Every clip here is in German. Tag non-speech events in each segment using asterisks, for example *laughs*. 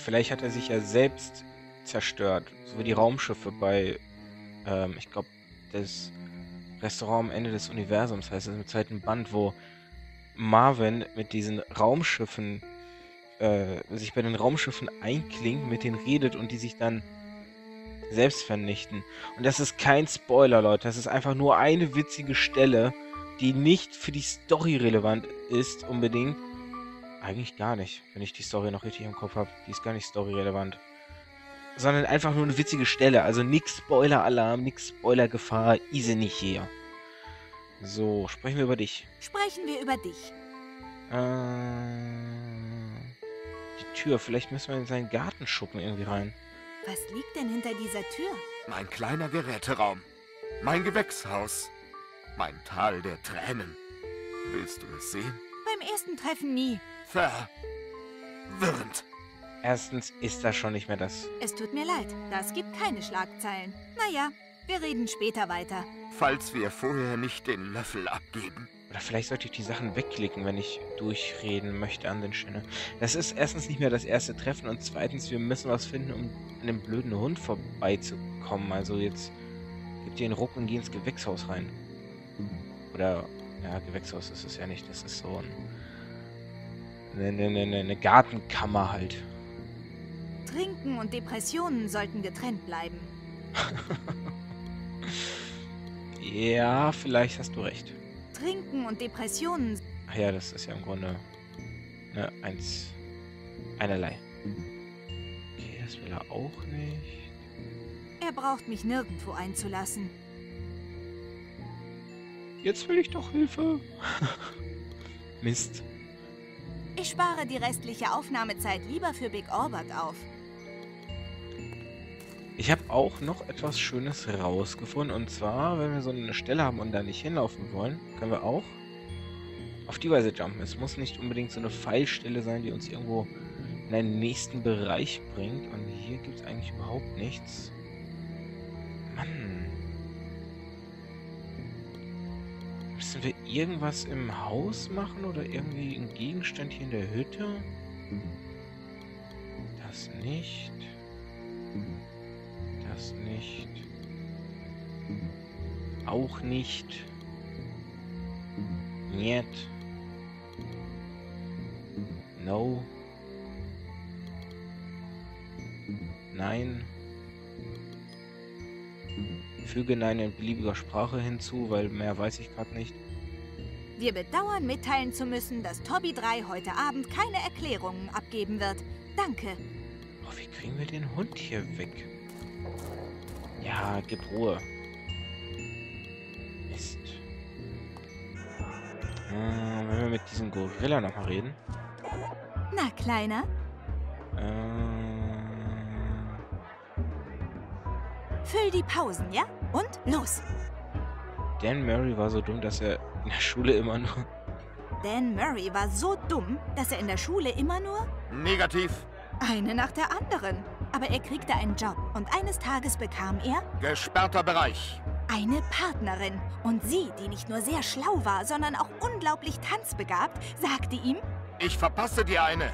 vielleicht hat er sich ja selbst zerstört. So wie die Raumschiffe bei, ähm, ich glaube, das Restaurant am Ende des Universums heißt es im zweiten Band, wo Marvin mit diesen Raumschiffen äh, sich bei den Raumschiffen einklingt, mit denen redet und die sich dann selbst vernichten. Und das ist kein Spoiler, Leute. Das ist einfach nur eine witzige Stelle, die nicht für die Story relevant ist unbedingt. Eigentlich gar nicht, wenn ich die Story noch richtig im Kopf habe. Die ist gar nicht storyrelevant. Sondern einfach nur eine witzige Stelle. Also nix Spoiler-Alarm, nix Spoiler-Gefahr, easy nicht hier. So, sprechen wir über dich. Sprechen wir über dich. Äh, die Tür, vielleicht müssen wir in seinen Gartenschuppen irgendwie rein. Was liegt denn hinter dieser Tür? Mein kleiner Geräteraum. Mein Gewächshaus. Mein Tal der Tränen. Willst du es sehen? Beim ersten Treffen nie. Verwirrend. Erstens ist das schon nicht mehr das. Es tut mir leid, das gibt keine Schlagzeilen. Naja, wir reden später weiter. Falls wir vorher nicht den Löffel abgeben. Oder vielleicht sollte ich die Sachen wegklicken, wenn ich durchreden möchte an den Stelle. Das ist erstens nicht mehr das erste Treffen und zweitens, wir müssen was finden, um an dem blöden Hund vorbeizukommen. Also jetzt gibt ihr einen Ruck und geh ins Gewächshaus rein. Oder, ja, Gewächshaus ist es ja nicht. Das ist so ein, eine, eine, eine Gartenkammer halt. Trinken und Depressionen sollten getrennt bleiben. *laughs* ja, vielleicht hast du recht. Trinken und Depressionen. Ach ja, das ist ja im Grunde ne, eins, einerlei. Okay, das will er auch nicht. Er braucht mich nirgendwo einzulassen. Jetzt will ich doch Hilfe. *laughs* Mist. Ich spare die restliche Aufnahmezeit lieber für Big Orbit auf. Ich habe auch noch etwas Schönes rausgefunden. Und zwar, wenn wir so eine Stelle haben und da nicht hinlaufen wollen, können wir auch auf die Weise jumpen. Es muss nicht unbedingt so eine Pfeilstelle sein, die uns irgendwo in einen nächsten Bereich bringt. Und hier gibt es eigentlich überhaupt nichts. Müssen wir irgendwas im Haus machen oder irgendwie einen Gegenstand hier in der Hütte? Das nicht. Das nicht. Auch nicht. Niet. No. Nein. Füge Nein in beliebiger Sprache hinzu, weil mehr weiß ich gerade nicht. Wir bedauern mitteilen zu müssen, dass Tobi 3 heute Abend keine Erklärungen abgeben wird. Danke. Oh, wie kriegen wir den Hund hier weg? Ja, gib Ruhe. Mist. Äh, wenn wir mit diesem Gorilla nochmal reden. Na, Kleiner, Äh, füll die Pausen, ja? Und los! Dan Murray war so dumm, dass er in der Schule immer nur... Dan Murray war so dumm, dass er in der Schule immer nur Negativ. eine nach der anderen. Aber er kriegte einen Job und eines Tages bekam er Gesperrter Bereich. eine Partnerin. Und sie, die nicht nur sehr schlau war, sondern auch unglaublich tanzbegabt, sagte ihm, Ich verpasse dir eine.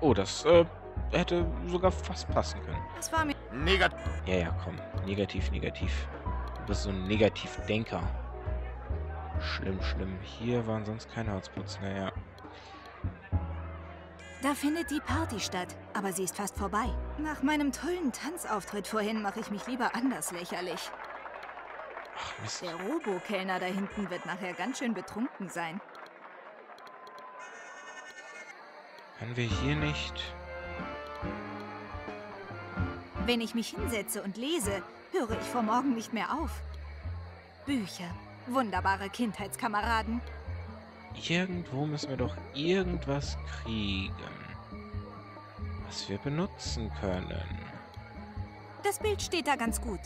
Oh, das äh, hätte sogar fast passen können. das war mir Negativ. Ja, ja, komm. Negativ, negativ. Du bist so ein Negativdenker. Schlimm, schlimm. Hier waren sonst keine Hotspots. Naja. Da findet die Party statt, aber sie ist fast vorbei. Nach meinem tollen Tanzauftritt vorhin mache ich mich lieber anders lächerlich. Ach, Mist. Der Robo-Kellner da hinten wird nachher ganz schön betrunken sein. Können wir hier nicht... Wenn ich mich hinsetze und lese, höre ich vor morgen nicht mehr auf. Bücher, wunderbare Kindheitskameraden. Irgendwo müssen wir doch irgendwas kriegen. Was wir benutzen können. Das Bild steht da ganz gut.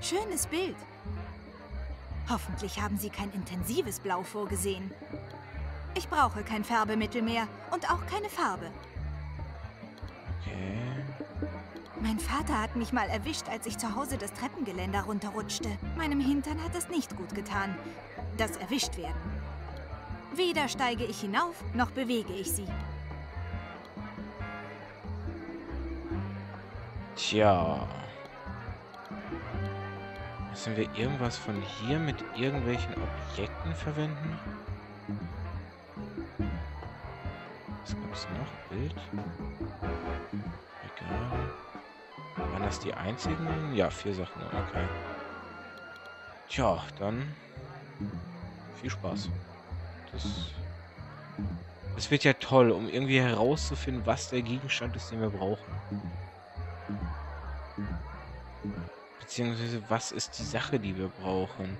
Schönes Bild. Hoffentlich haben Sie kein intensives Blau vorgesehen. Ich brauche kein Färbemittel mehr und auch keine Farbe. Okay. Mein Vater hat mich mal erwischt, als ich zu Hause das Treppengeländer runterrutschte. Meinem Hintern hat es nicht gut getan. Das erwischt werden. Weder steige ich hinauf, noch bewege ich sie. Tja. Müssen wir irgendwas von hier mit irgendwelchen Objekten verwenden? Was gibt's noch? Bild? Egal. Waren das die einzigen? Ja, vier Sachen. Okay. Tja, dann viel Spaß. Das, das wird ja toll, um irgendwie herauszufinden, was der Gegenstand ist, den wir brauchen. Beziehungsweise, was ist die Sache, die wir brauchen?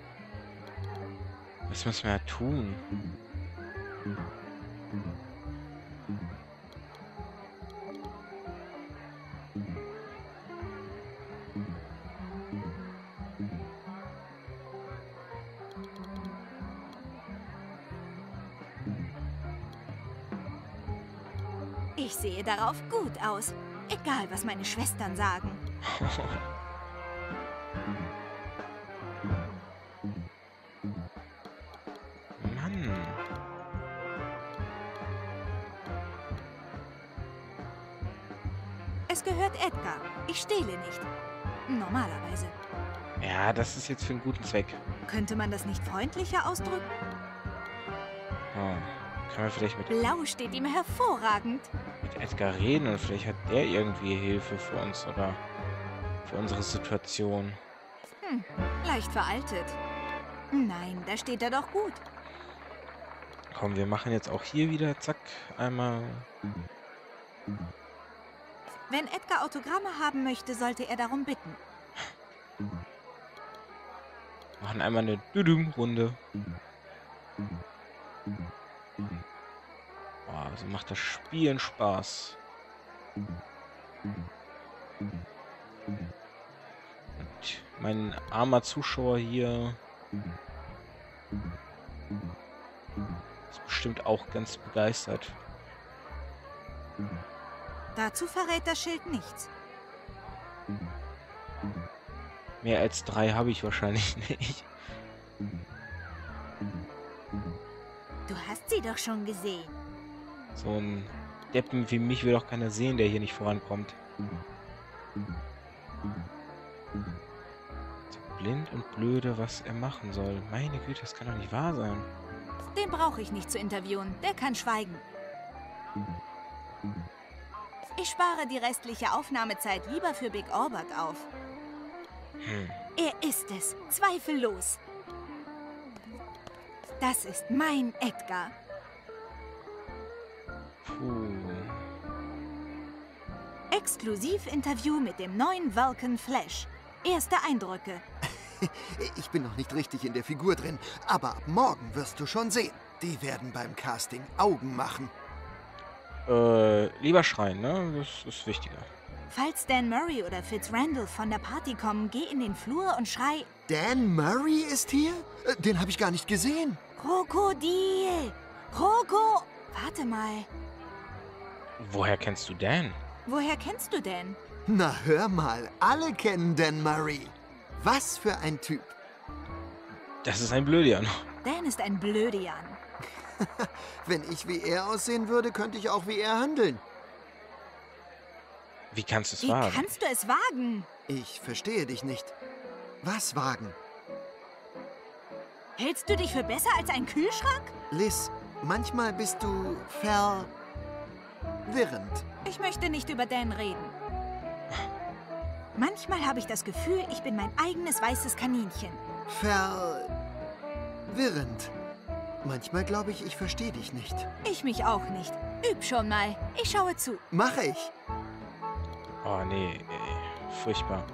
Was müssen wir tun? Ich sehe darauf gut aus. Egal, was meine Schwestern sagen. Mann. Es gehört Edgar. Ich stehle nicht. Normalerweise. Ja, das ist jetzt für einen guten Zweck. Könnte man das nicht freundlicher ausdrücken? Hm. Können wir vielleicht mit, Blau steht ihm hervorragend. Mit Edgar reden und vielleicht hat der irgendwie Hilfe für uns oder für unsere Situation. Hm, leicht veraltet. Nein, da steht er doch gut. Komm, wir machen jetzt auch hier wieder, zack, einmal. Wenn Edgar Autogramme haben möchte, sollte er darum bitten. Machen einmal eine Düdüm-Runde. Boah, so macht das Spielen Spaß. Und mein armer Zuschauer hier ist bestimmt auch ganz begeistert. Dazu verrät das Schild nichts. Mehr als drei habe ich wahrscheinlich *laughs* nicht. Du hast sie doch schon gesehen. So ein Deppen wie mich will doch keiner sehen, der hier nicht vorankommt. So blind und blöde, was er machen soll. Meine Güte, das kann doch nicht wahr sein. Den brauche ich nicht zu interviewen. Der kann schweigen. Ich spare die restliche Aufnahmezeit lieber für Big Orbert auf. Hm. Er ist es, zweifellos. Das ist mein Edgar. Puh. Exklusivinterview mit dem neuen Vulcan Flash. Erste Eindrücke. *laughs* Ich bin noch nicht richtig in der Figur drin, aber ab morgen wirst du schon sehen. Die werden beim Casting Augen machen. Äh, lieber schreien, ne? Das ist wichtiger. Falls Dan Murray oder Fitz Randall von der Party kommen, geh in den Flur und schrei Dan Murray ist hier? Äh, Den habe ich gar nicht gesehen. Krokodil! Kroko... Warte mal. Woher kennst du Dan? Woher kennst du denn? Na hör mal, alle kennen Dan Murray. Was für ein Typ. Das ist ein Blödian. *laughs* Dan ist ein Blödian. *laughs* Wenn ich wie er aussehen würde, könnte ich auch wie er handeln. Wie kannst du es Wie wagen? kannst du es wagen? Ich verstehe dich nicht. Was wagen? Hältst du dich für besser als ein Kühlschrank? Liz, manchmal bist du verwirrend. Ich möchte nicht über Dan reden. Manchmal habe ich das Gefühl, ich bin mein eigenes weißes Kaninchen. Verwirrend. Manchmal glaube ich, ich verstehe dich nicht. Ich mich auch nicht. Üb schon mal. Ich schaue zu. Mache ich. Oh nee, ey, furchtbar.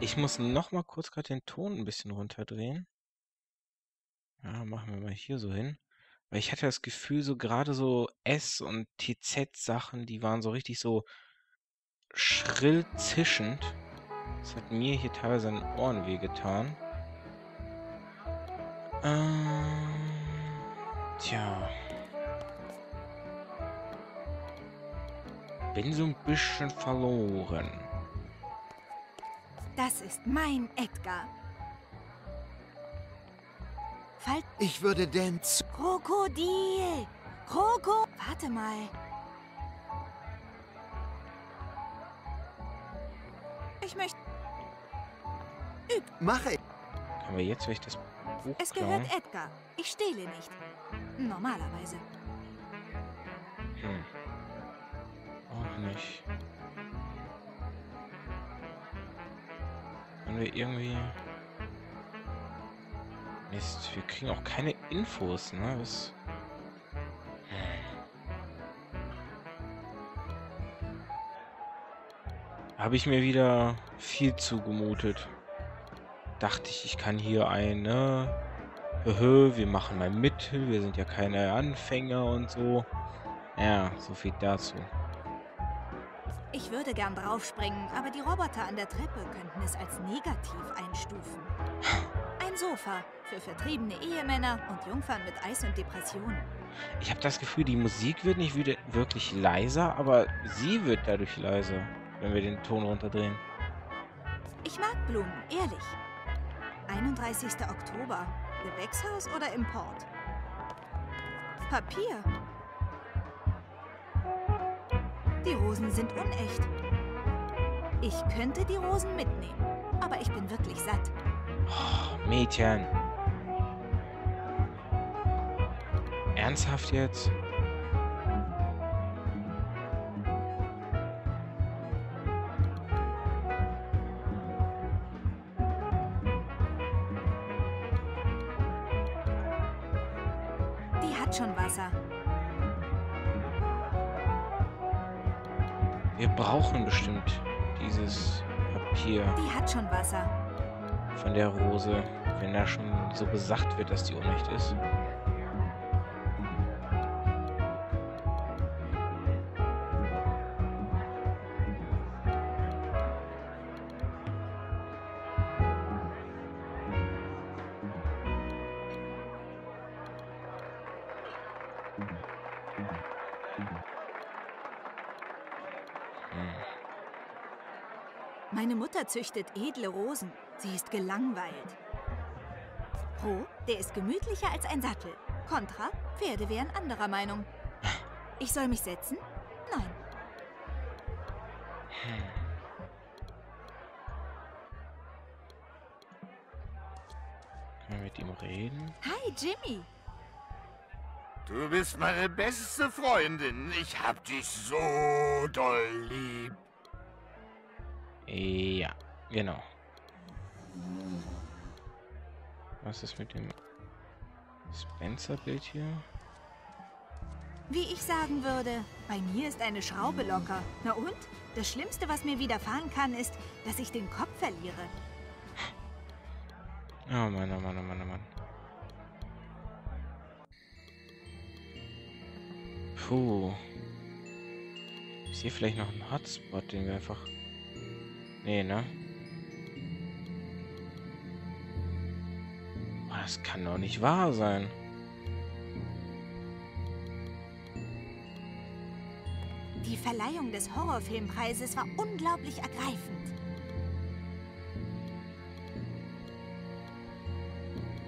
Ich muss noch mal kurz gerade den Ton ein bisschen runterdrehen. Ja, machen wir mal hier so hin. Weil ich hatte das Gefühl, so gerade so S- und TZ-Sachen, die waren so richtig so schrill zischend. Das hat mir hier teilweise an den Ohren wehgetan. Ähm, tja. Bin so ein bisschen verloren. Das ist mein Edgar. Fall Ich würde Dan zu... Krokodil! Kroko... Warte mal. Ich möchte... Mache. Können wir jetzt vielleicht das Buch Es klauen? gehört Edgar. Ich stehle nicht. Normalerweise. Hm. Auch nicht. Können wir irgendwie... Mist, wir kriegen auch keine Infos, ne? Was... Habe ich mir wieder viel zugemutet. Dachte ich, ich kann hier eine... Höhö, wir machen mal mit, wir sind ja keine Anfänger und so. Ja, so viel dazu. Ich würde gern draufspringen, aber die Roboter an der Treppe könnten es als negativ einstufen. *laughs* Sofa für vertriebene Ehemänner und Jungfern mit Eis und Depressionen. Ich habe das Gefühl, die Musik wird nicht wieder wirklich leiser, aber sie wird dadurch leiser, wenn wir den Ton runterdrehen. Ich mag Blumen, ehrlich. 31. Oktober. Gewächshaus oder Import? Papier. Die Rosen sind unecht. Ich könnte die Rosen mitnehmen, aber ich bin wirklich satt. Oh, Mädchen. Ernsthaft jetzt? Die hat schon Wasser. Wir brauchen bestimmt dieses Papier Die hat schon Wasser. Von der Rose, wenn da schon so besagt wird, dass die unecht ist. Meine Mutter züchtet edle Rosen. Sie ist gelangweilt. Pro, der ist gemütlicher als ein Sattel. Contra, Pferde wären anderer Meinung. Ich soll mich setzen? Nein. Können wir mit ihm reden? Hi, Jimmy. Du bist meine beste Freundin. Ich hab dich so doll lieb. Ja, genau. Was ist mit dem Spencer-Bild hier? Wie ich sagen würde, bei mir ist eine Schraube locker. Na und? Das Schlimmste, was mir widerfahren kann, ist, dass ich den Kopf verliere. Oh Mann, oh Mann, oh Mann, oh Mann. Puh. Ist hier vielleicht noch ein Hotspot, den wir einfach... Nee, ne? Das kann doch nicht wahr sein. Die Verleihung des Horrorfilmpreises war unglaublich ergreifend.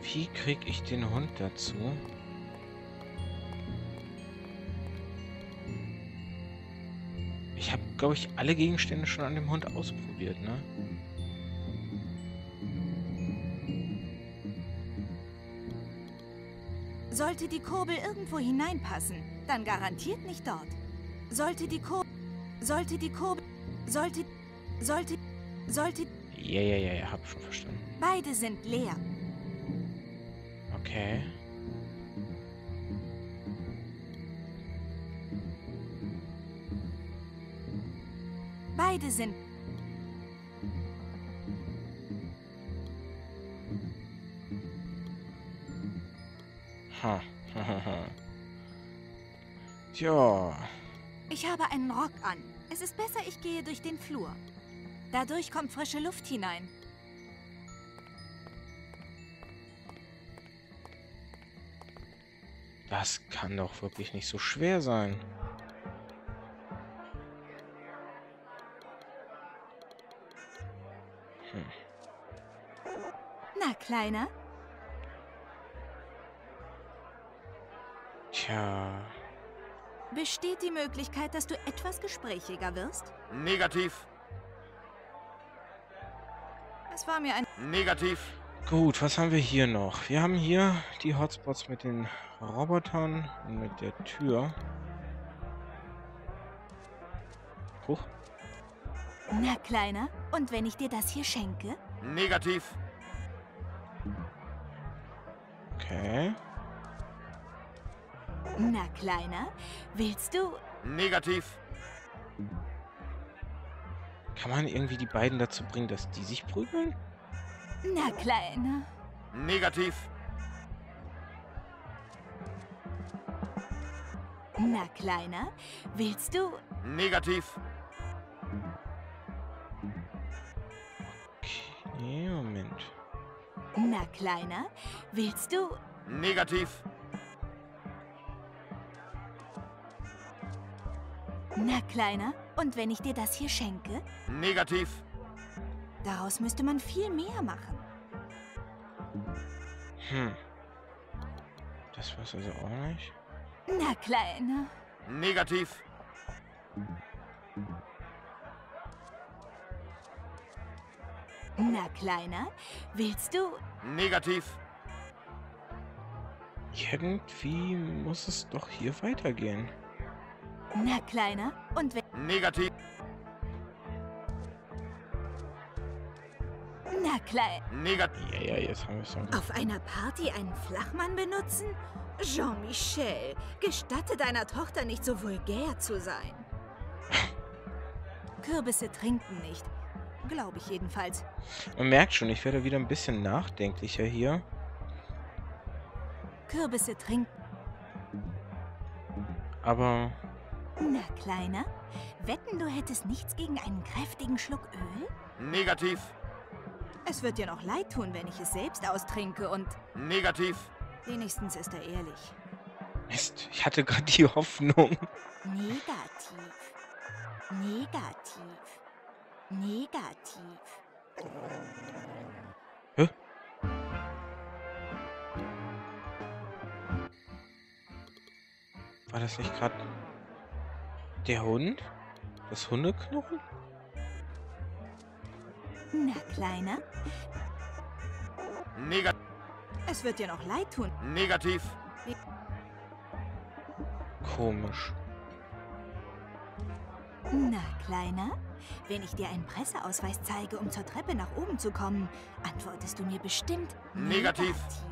Wie krieg ich den Hund dazu? Ich habe, glaube ich, alle Gegenstände schon an dem Hund ausprobiert, ne? Sollte die Kurbel irgendwo hineinpassen, dann garantiert nicht dort. Sollte die Kurbel... Sollte die Kurbel... Sollte... Sollte... Sollte... Ja, ja, ja, ja, hab schon verstanden. Beide sind leer. Okay. Beide sind... Ha. Tja. Ich habe einen Rock an. Es ist besser, ich gehe durch den Flur. Dadurch kommt frische Luft hinein. Das kann doch wirklich nicht so schwer sein. Na, Kleiner? Tja. Besteht die Möglichkeit, dass du etwas gesprächiger wirst? Negativ. Es war mir ein... Negativ. Gut, was haben wir hier noch? Wir haben hier die Hotspots mit den Robotern und mit der Tür. Huch. Na, Kleiner, und wenn ich dir das hier schenke? Negativ. Okay. Na, Kleiner, willst du... Negativ. Kann man irgendwie die beiden dazu bringen, dass die sich prügeln? Na, Kleiner. Negativ. Na, Kleiner, willst du... Negativ. Okay, Moment. Na, Kleiner, willst du... Negativ. Na, Kleiner, und wenn ich dir das hier schenke? Negativ. Daraus müsste man viel mehr machen. Hm. Das war's also auch nicht. Na, Kleiner. Negativ. Na, Kleiner, willst du... Negativ. Irgendwie muss es doch hier weitergehen. Na, Kleiner, und wenn... Negativ. Na, Klein... Negativ. Ja, ja, jetzt haben wir es. Auf einer Party einen Flachmann benutzen? Jean-Michel, gestatte deiner Tochter nicht so vulgär zu sein. *laughs* Kürbisse trinken nicht. Glaube ich jedenfalls. Man merkt schon, ich werde wieder ein bisschen nachdenklicher hier. Kürbisse trinken. Aber Na, Kleiner, wetten, du hättest nichts gegen einen kräftigen Schluck Öl? Negativ. Es wird dir noch leid tun, wenn ich es selbst austrinke und Negativ. wenigstens ist er ehrlich. Mist, ich hatte gerade die Hoffnung. Negativ. Negativ. Negativ. Hä? War das nicht gerade der Hund? Das Hundeknochen? Na, Kleiner, Negativ. es wird dir noch leid tun. Negativ. Komisch. Na, Kleiner, wenn ich dir einen Presseausweis zeige, um zur Treppe nach oben zu kommen, antwortest du mir bestimmt Negativ. Den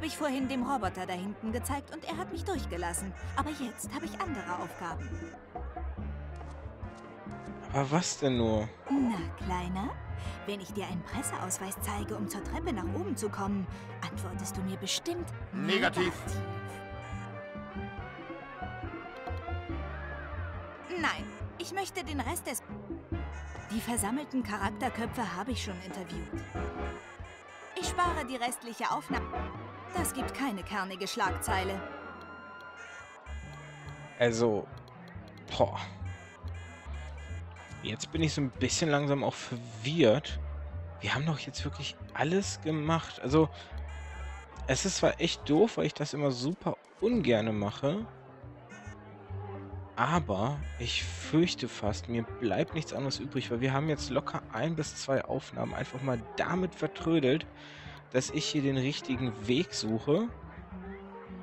habe ich vorhin dem Roboter da hinten gezeigt und er hat mich durchgelassen. Aber jetzt habe ich andere Aufgaben. Aber was denn nur? Na, Kleiner, wenn ich dir einen Presseausweis zeige, um zur Treppe nach oben zu kommen, antwortest du mir bestimmt Negativ. Nein, ich möchte den Rest des... Die versammelten Charakterköpfe habe ich schon interviewt. Spare die restliche Aufnahme. Das gibt keine kernige Schlagzeile. Also, boah. Jetzt bin ich so ein bisschen langsam auch verwirrt. Wir haben doch jetzt wirklich alles gemacht. Also, es ist zwar echt doof, weil ich das immer super ungerne mache. Aber ich fürchte fast, mir bleibt nichts anderes übrig, weil wir haben jetzt locker ein bis zwei Aufnahmen einfach mal damit vertrödelt, dass ich hier den richtigen Weg suche.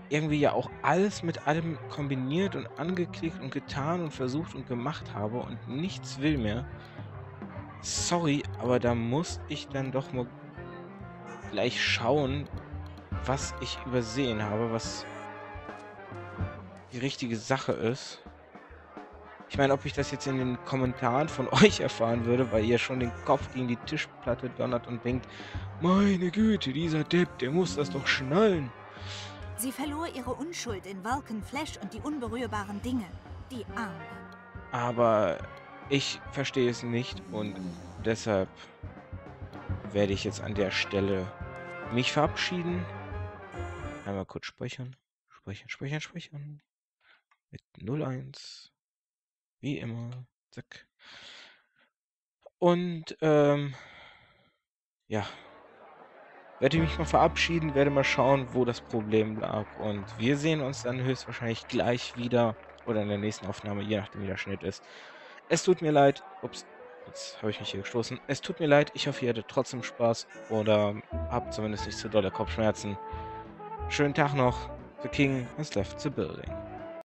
Irgendwie ja auch alles mit allem kombiniert und angeklickt und getan und versucht und gemacht habe und nichts will mehr. Sorry, aber da muss ich dann doch mal gleich schauen, was ich übersehen habe, was die richtige Sache ist. Ich meine, ob ich das jetzt in den Kommentaren von *laughs* euch erfahren würde, weil ihr schon den Kopf gegen die Tischplatte donnert und denkt, meine Güte, dieser Depp, der muss das doch schnallen. Sie verlor ihre Unschuld in Vulcan Flash und die unberührbaren Dinge. Die Arme. Aber ich verstehe es nicht und deshalb werde ich jetzt an der Stelle mich verabschieden. Einmal kurz speichern. Speichern, speichern, speichern. Mit 01. Wie immer. Zack. Und, ähm, ja. Werde mich mal verabschieden, werde mal schauen, wo das Problem lag. Und wir sehen uns dann höchstwahrscheinlich gleich wieder oder in der nächsten Aufnahme, je nachdem wie der Schnitt ist. Es tut mir leid. Ups. Jetzt habe ich mich hier gestoßen. Es tut mir leid, ich hoffe, ihr hattet trotzdem Spaß oder habt zumindest nicht zu dolle Kopfschmerzen. Schönen Tag noch. The King has left the building.